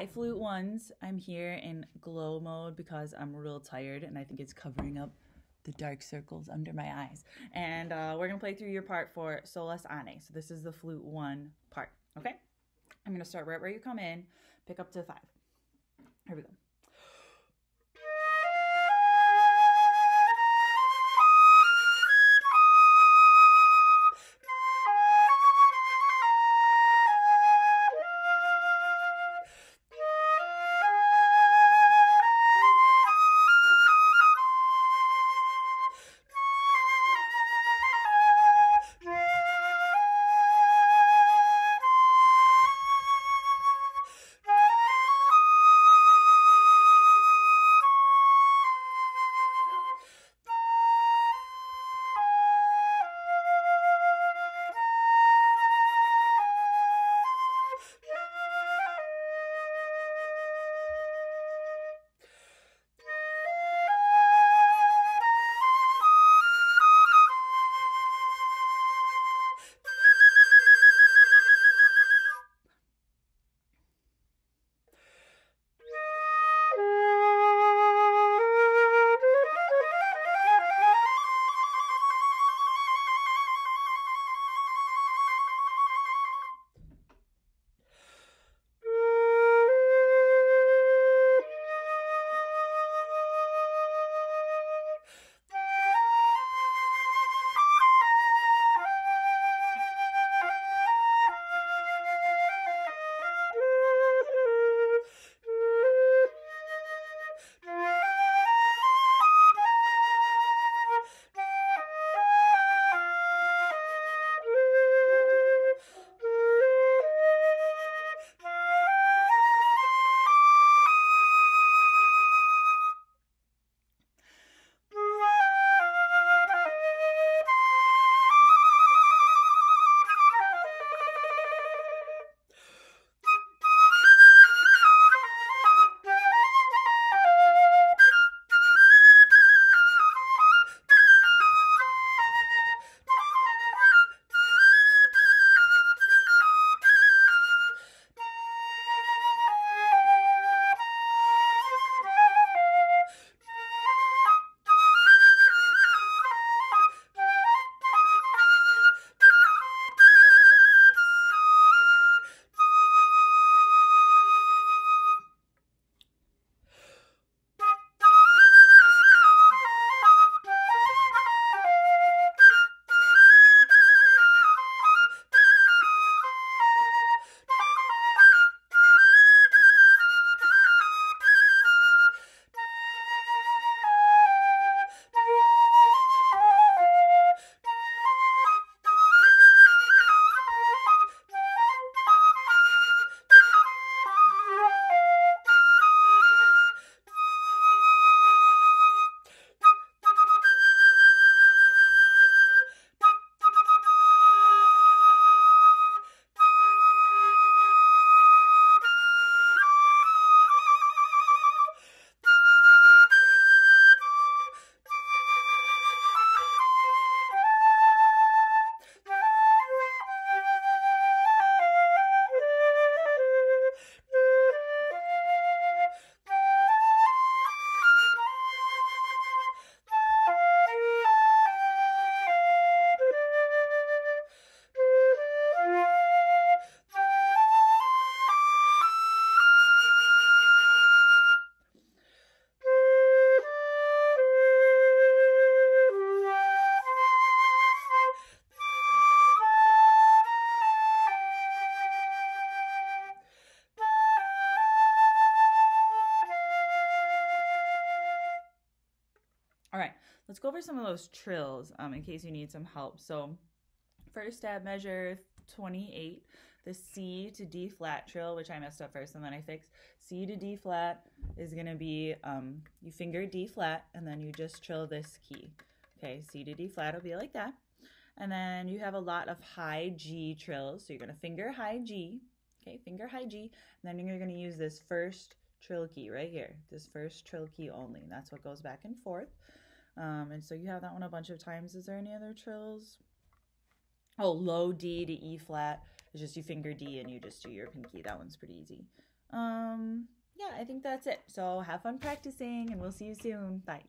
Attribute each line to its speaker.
Speaker 1: Hi, Flute Ones. I'm here in glow mode because I'm real tired and I think it's covering up the dark circles under my eyes. And uh, we're to play through your part for Solas Ane. So this is the Flute 1 part, okay? I'm to start right where you come in, pick up to 5. Here we go. Let's go over some of those trills um, in case you need some help. So first stab measure 28, the C to D flat trill, which I messed up first and then I fixed. C to D flat is to be, um, you finger D flat and then you just trill this key. Okay, C to D flat will be like that. And then you have a lot of high G trills. So you're to finger high G, okay, finger high G, and then you're to use this first trill key right here, this first trill key only. And that's what goes back and forth. Um, and so you have that one a bunch of times. Is there any other trills? Oh, low D to E flat. It's just you finger D and you just do your pinky. That one's pretty easy. Um, yeah, I think that's it. So have fun practicing and we'll see you soon. Bye.